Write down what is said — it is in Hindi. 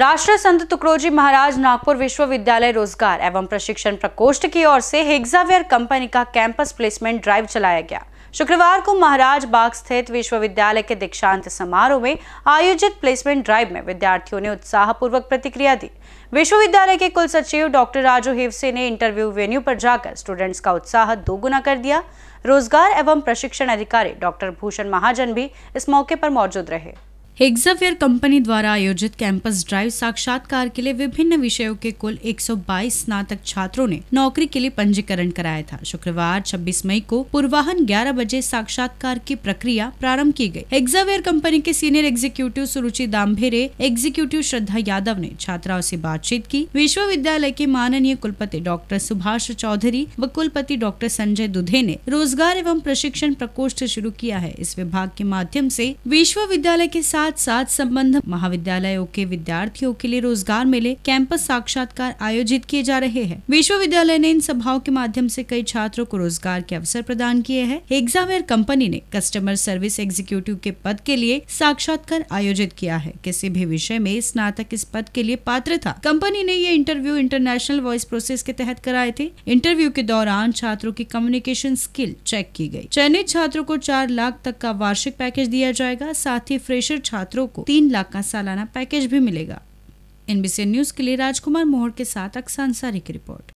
राष्ट्र संत तुकरोजी महाराज नागपुर विश्वविद्यालय रोज़गार एवं प्रशिक्षण प्रकोष्ठ की ओर से हेग्जावियर कंपनी का कैंपस प्लेसमेंट ड्राइव चलाया गया। शुक्रवार को महाराज बाग स्थित विश्वविद्यालय के दीक्षांत समारोह में आयोजित प्लेसमेंट ड्राइव में विद्यार्थियों ने उत्साहपूर्वक प्रतिक्रिया दी। विश्वविद्यालय के कुल सचिव डॉक्टर राजू हेवसे ने इंटरव्यू वेन्यू पर जाकर स्टूडेंट्स का उत्साह दोगुना कर दिया। रोज़गार एवं प्रशिक्षण अधिकारी डॉक्टर भूषण महाजन भी इस मौके पर मौजूद रहे। हेक्साफेयर कंपनी द्वारा आयोजित कैंपस ड्राइव साक्षात्कार के लिए विभिन्न विषयों के कुल 122 स्नातक छात्रों ने नौकरी के लिए पंजीकरण कराया था। शुक्रवार 26 मई को पूर्वाहन 11 बजे साक्षात्कार की प्रक्रिया प्रारंभ की गई। हेक्सावेयर कंपनी के senior executive Suruchi Dambhere, executive Shraddha Yadav ने छात्राओं से बातचीत की। विश्वविद्यालय के माननीय कुलपति डॉक्टर सुभाष चौधरी व कुलपति डॉक्टर संजय दुधे ने रोज़गार एवं प्रशिक्षण प्रकोष्ठ शुरू किया है। इस विभाग के माध्यम ऐसी विश्वविद्यालय के साथ साथ साथ संबंध महाविद्यालयों के विद्यार्थियों के लिए रोज़गार मेले, कैंपस साक्षात्कार आयोजित किए जा रहे हैं। विश्वविद्यालय ने इन सभाओं के माध्यम से कई छात्रों को रोज़गार के अवसर प्रदान किए हैं। एग्जामेर कंपनी ने कस्टमर सर्विस एग्जीक्यूटिव के पद के लिए साक्षात्कार आयोजित किया है। किसी भी विषय में स्नातक इस पद के लिए पात्र था। कंपनी ने ये इंटरव्यू इंटरनेशनल वॉइस प्रोसेस के तहत कराए थे। इंटरव्यू के दौरान छात्रों की कम्युनिकेशन स्किल चेक की गई। चयनित छात्रों को चार लाख तक का वार्षिक पैकेज दिया जाएगा। साथ ही फ्रेशर छात्रों को तीन लाख का सालाना पैकेज भी मिलेगा। एनबीसी न्यूज़ के लिए राजकुमार मोहर के साथ अक्सा अंसारी की रिपोर्ट।